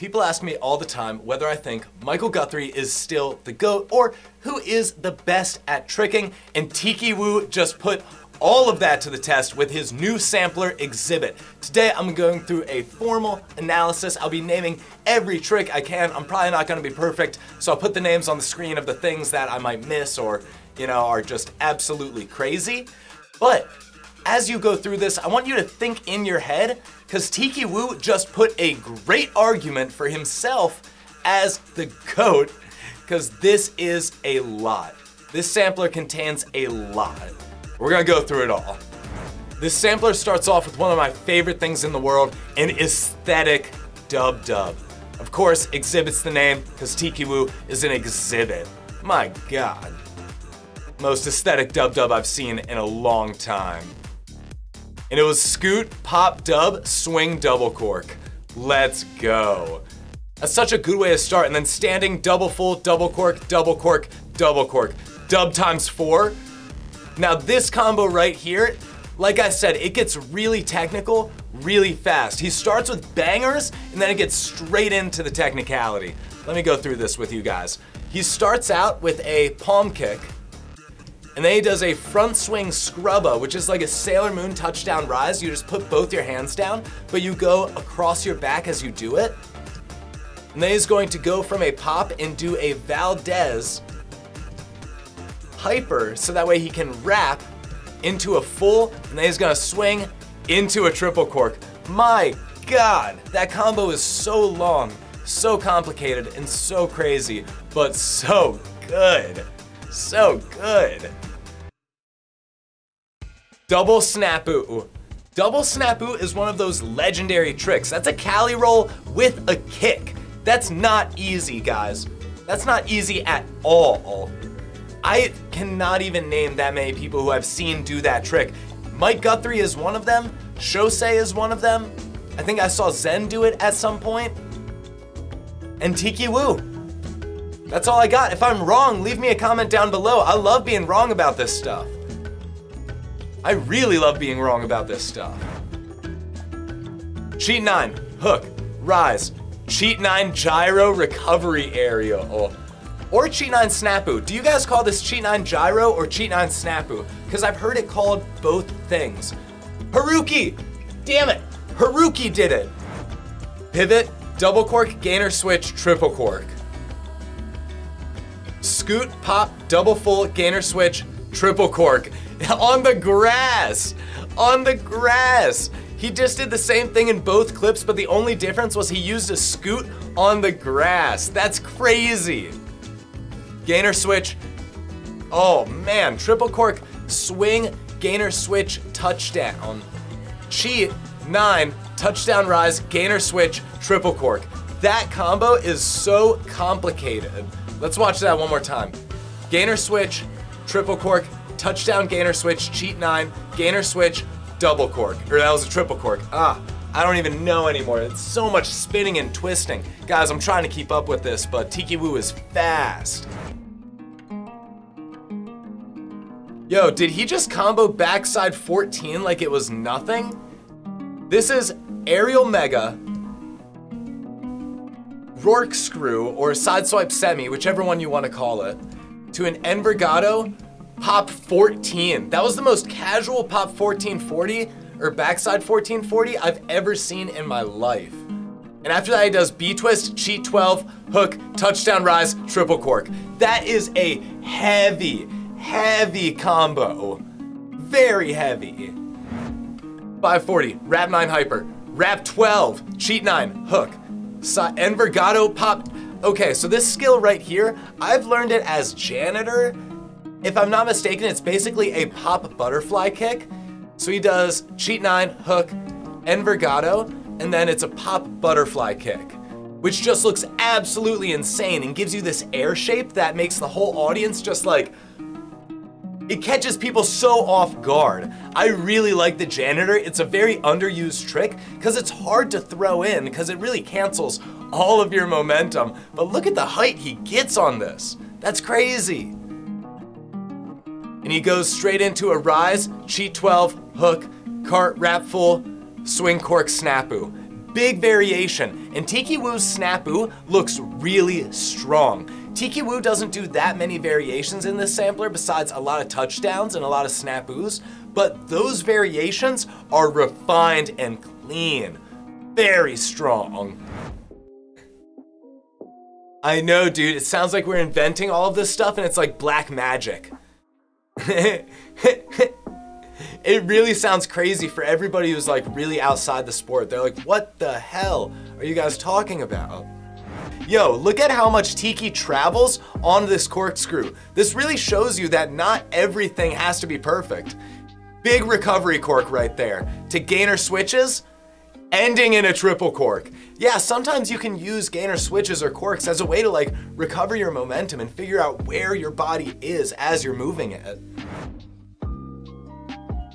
People ask me all the time whether I think Michael Guthrie is still the GOAT or who is the best at tricking, and Tiki Wu just put all of that to the test with his new sampler exhibit. Today I'm going through a formal analysis. I'll be naming every trick I can. I'm probably not gonna be perfect, so I'll put the names on the screen of the things that I might miss or, you know, are just absolutely crazy. But as you go through this, I want you to think in your head, because Tiki Wu just put a great argument for himself as the GOAT, because this is a lot. This sampler contains a lot. We're gonna go through it all. This sampler starts off with one of my favorite things in the world, an aesthetic dub dub. Of course, exhibits the name, because Tiki Wu is an exhibit. My god. Most aesthetic dub dub I've seen in a long time. And it was Scoot, Pop, Dub, Swing, Double Cork. Let's go. That's such a good way to start. And then standing, double full, double cork, double cork, double cork. Dub times four. Now this combo right here, like I said, it gets really technical really fast. He starts with bangers and then it gets straight into the technicality. Let me go through this with you guys. He starts out with a palm kick, and then he does a front swing scrubba, which is like a Sailor Moon touchdown rise. You just put both your hands down, but you go across your back as you do it. And then he's going to go from a pop and do a Valdez hyper, so that way he can wrap into a full, and then he's gonna swing into a triple cork. My God, that combo is so long, so complicated, and so crazy, but so good. So good. Double Snapu. Double Snapu is one of those legendary tricks. That's a Cali roll with a kick. That's not easy, guys. That's not easy at all. I cannot even name that many people who I've seen do that trick. Mike Guthrie is one of them. Shosei is one of them. I think I saw Zen do it at some point. And Tiki Wu. That's all I got. If I'm wrong, leave me a comment down below. I love being wrong about this stuff. I really love being wrong about this stuff. Cheat 9, hook, rise. Cheat 9 gyro recovery area. Oh. Or Cheat 9 snapu. Do you guys call this Cheat 9 gyro or Cheat 9 snapu? Because I've heard it called both things. Haruki! Damn it! Haruki did it! Pivot, double cork, gainer switch, triple cork. Scoot, pop, double full, gainer switch, triple cork. on the grass! On the grass! He just did the same thing in both clips, but the only difference was he used a scoot on the grass. That's crazy. Gainer switch. Oh man, triple cork, swing, gainer switch, touchdown. Cheat, nine, touchdown rise, gainer switch, triple cork. That combo is so complicated. Let's watch that one more time. Gainer switch, triple cork, touchdown gainer switch, cheat nine, gainer switch, double cork. Or that was a triple cork. Ah, I don't even know anymore. It's so much spinning and twisting. Guys, I'm trying to keep up with this, but Tiki Wu is fast. Yo, did he just combo backside 14 like it was nothing? This is Aerial Mega, Rourke Screw, or a Sideswipe Semi, whichever one you want to call it, to an Envergado Pop 14. That was the most casual Pop 1440 or backside 1440 I've ever seen in my life. And after that, he does B twist, cheat 12, hook, touchdown rise, triple cork. That is a heavy, heavy combo. Very heavy. 540, wrap 9 hyper, wrap 12, cheat 9, hook, si Envergado pop. Okay, so this skill right here, I've learned it as janitor. If I'm not mistaken, it's basically a pop butterfly kick. So he does cheat 9, hook, Envergado, and then it's a pop butterfly kick, which just looks absolutely insane and gives you this air shape that makes the whole audience just like, it catches people so off guard. I really like the janitor. It's a very underused trick because it's hard to throw in because it really cancels all of your momentum. But look at the height he gets on this. That's crazy. And he goes straight into a rise, cheat 12, hook, cart, wrap full, swing cork, snapu. Big variation. And Tiki Wu's Snapu looks really strong. Tiki Woo doesn't do that many variations in this sampler besides a lot of touchdowns and a lot of snapus, but those variations are refined and clean. Very strong. I know, dude. It sounds like we're inventing all of this stuff and it's like black magic. it really sounds crazy for everybody who's like really outside the sport. They're like, what the hell are you guys talking about? Yo, look at how much Tiki travels on this corkscrew. This really shows you that not everything has to be perfect. Big recovery cork right there. To gainer switches, ending in a triple cork. Yeah, sometimes you can use gainer switches or corks as a way to like recover your momentum and figure out where your body is as you're moving it.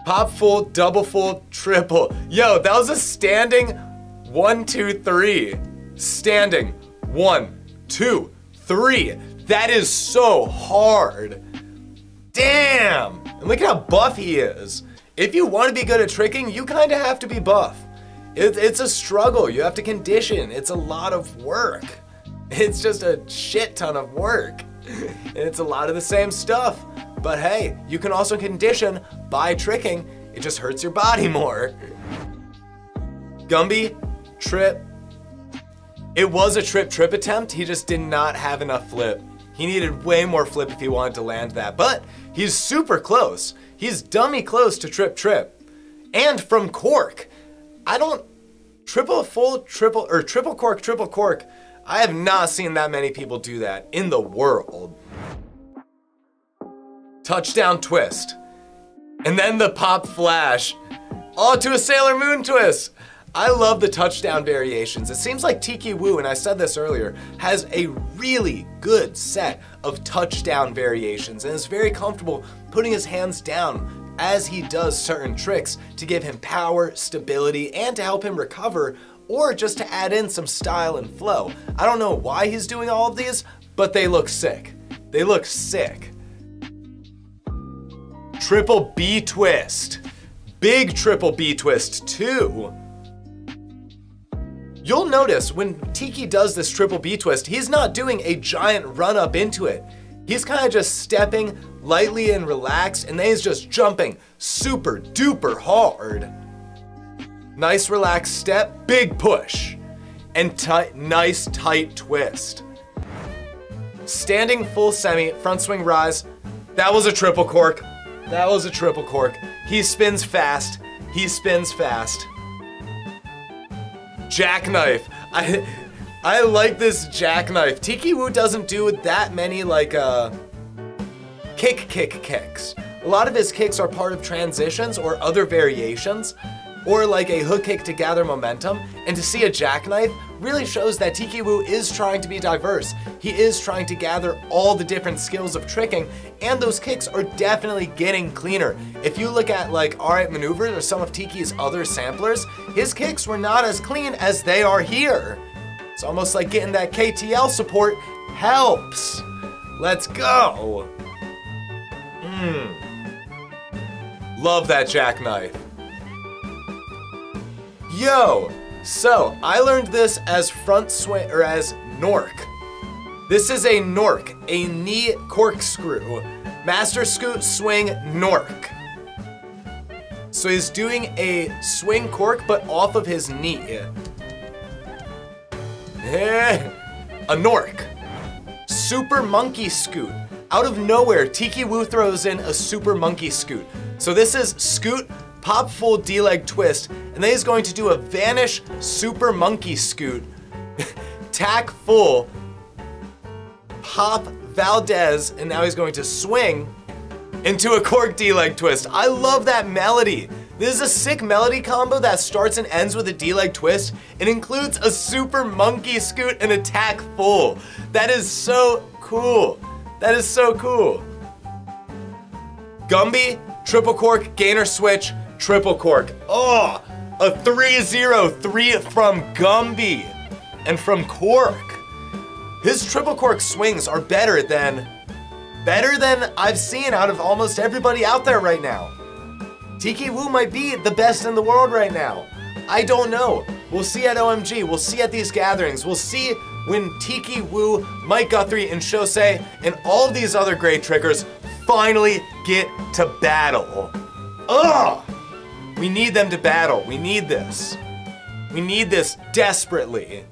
Pop full, double full, triple. Yo, that was a standing one, two, three. Standing one, two, three. That is so hard. Damn! And look at how buff he is. If you want to be good at tricking, you kind of have to be buff. It, it's a struggle. You have to condition. It's a lot of work. It's just a shit ton of work. And it's a lot of the same stuff. But hey, you can also condition by tricking. It just hurts your body more. Gumby, trip. It was a trip trip attempt. He just did not have enough flip. He needed way more flip if he wanted to land that. But he's super close. He's dummy close to trip trip. And from cork. I don't triple full triple or triple cork triple cork. I have not seen that many people do that in the world. Touchdown twist. And then the pop flash. Oh, to a Sailor Moon twist. I love the touchdown variations. It seems like Tiki Wu, and I said this earlier, has a really good set of touchdown variations and is very comfortable putting his hands down as he does certain tricks to give him power, stability, and to help him recover, or just to add in some style and flow. I don't know why he's doing all of these, but they look sick. They look sick. Triple B twist. Big triple B twist, too. You'll notice when Tiki does this triple B twist, he's not doing a giant run up into it. He's kind of just stepping lightly and relaxed, and then he's just jumping super duper hard. Nice relaxed step, big push, and nice tight twist. Standing full semi, front swing rise. That was a triple cork. That was a triple cork. He spins fast. He spins fast. Jackknife. I I like this jackknife. Tiki Wu doesn't do that many like uh, kick kick kicks. A lot of his kicks are part of transitions or other variations, or like a hook kick to gather momentum. And to see a jackknife really shows that Tiki Wu is trying to be diverse. He is trying to gather all the different skills of tricking, and those kicks are definitely getting cleaner. If you look at like Alright Maneuvers or some of Tiki's other samplers, his kicks were not as clean as they are here. It's almost like getting that KTL support helps. Let's go. Mmm. Love that jackknife. Yo, so I learned this as front swing or as Nork. This is a Nork, a knee corkscrew. Master scoot swing Nork. So he's doing a swing cork but off of his knee. A Nork. Super Monkey Scoot. Out of nowhere, Tiki Wu throws in a Super Monkey Scoot. So this is Scoot, Pop Full D-Leg Twist, and then he's going to do a Vanish Super Monkey Scoot, Tack Full, Pop Valdez, and now he's going to swing into a Cork D-Leg Twist. I love that melody. This is a sick melody combo that starts and ends with a D-leg twist. It includes a super monkey scoot and attack full. That is so cool. That is so cool. Gumby, triple cork, gainer switch, Triple cork. Oh, a 3-0, three from Gumby and from Cork. His triple cork swings are better than, better than I've seen out of almost everybody out there right now. Tiki Wu might be the best in the world right now. I don't know. We'll see at OMG. We'll see at these gatherings. We'll see when Tiki Wu, Mike Guthrie, and Shosei, and all these other great trickers finally get to battle. Ugh! We need them to battle. We need this. We need this desperately.